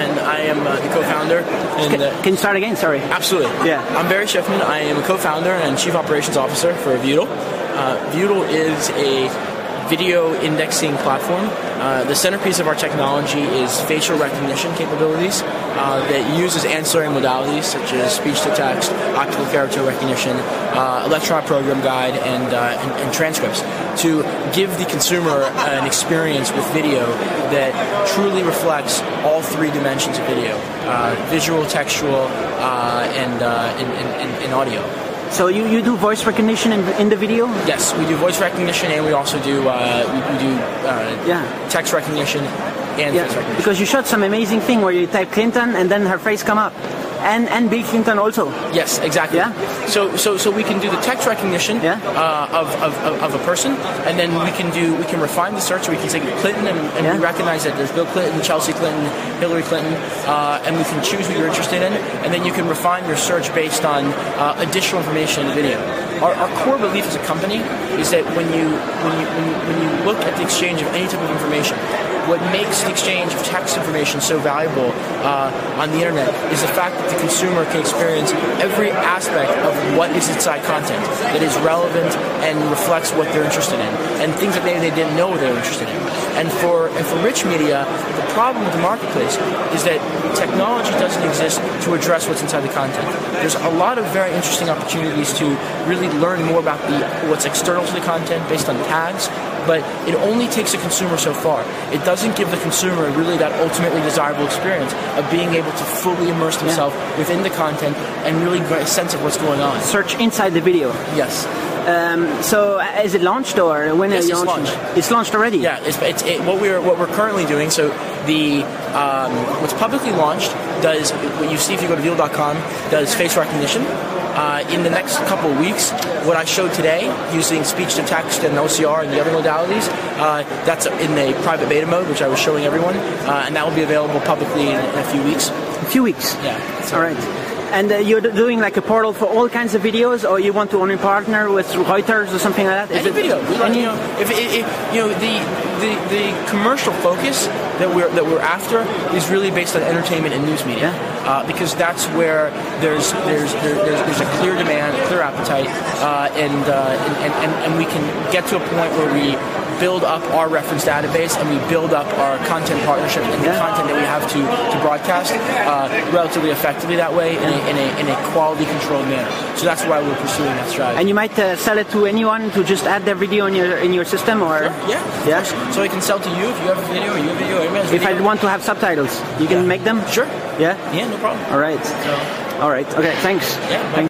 and I am uh, the co-founder. And, Can, uh, can you start again? Sorry. absolutely. Yeah. I'm Barry Schiffman. I am a co-founder and chief operations officer for Viewdle. Uh, Viewdle is a video indexing platform. Uh, the centerpiece of our technology is facial recognition capabilities uh, that uses ancillary modalities such as speech to text, optical character recognition, uh, electronic program guide, and, uh, and, and transcripts to give the consumer an experience with video that truly reflects all three dimensions of video uh, visual, textual, uh, and, and, and, and audio. So you, you do voice recognition in, in the video? Yes, we do voice recognition and we also do uh, we, we do uh, Yeah. text recognition and recognition. Because you shot some amazing thing where you type Clinton and then her face come up. And and Bill Clinton also. Yes, exactly. Yeah? So so so we can do the text recognition Yeah. uh, of, of, of, a person, and then we can do we can refine the search. We can say Clinton, and, and Yeah. we recognize that there's Bill Clinton, Chelsea Clinton, Hillary Clinton, uh, and we can choose what you're interested in, and then you can refine your search based on uh, additional information in the video. Our, our core belief as a company is that when you when you when you, when you look at the exchange of any type of information, what makes the exchange of text information so valuable uh, on the internet is the fact that the consumer can experience every aspect of what is inside content that is relevant and reflects what they're interested in, and things that they, they didn't know they were interested in. And for and for rich media, the problem with the marketplace is that technology doesn't exist to address what's inside the content. There's a lot of very interesting opportunities to really learn more about the what's external to the content based on tags, but it only takes a consumer so far. It doesn't give the consumer really that ultimately desirable experience of being able to fully immerse themselves within the content and really get a sense of what's going on. Search inside the video. Yes. So uh, is it launched or when Yes, are you it's launching? launched. It's launched already. Yeah, it's, it's it, what we're what we're currently doing. So the um, what's publicly launched does what you see if you go to Viewdle.com does face recognition. Uh, in the next couple of weeks, what I showed today using speech to text and OCR and the other modalities, uh, that's in a private beta mode, which I was showing everyone, uh, and that will be available publicly in, in a few weeks. A few weeks. Yeah. So- All right. And uh, you're doing like a portal for all kinds of videos, or you want to only partner with Reuters or something like that? Is Any it- video. We any- you know, if, it, it, you know the, the the commercial focus that we're that we're after is really based on entertainment and news media, uh, because that's where there's there's there, there's, there's a clear demand, a clear appetite, uh, and, uh, and, and and and we can get to a point where we build up our reference database and we build up our content partnership and the content that we have to, to broadcast uh, relatively effectively that way in a, in, a, in a quality controlled manner. So that's why we're pursuing that strategy. And you might uh, sell it to anyone to just add their video in your in your system, or Yeah. Yeah. So I can sell to you if you have a video, or you have a video, if I want to have subtitles, you can Yeah. make them. Sure. Yeah. Yeah, no problem. All right. So, All right. Okay. Thanks. Yeah, Thanks.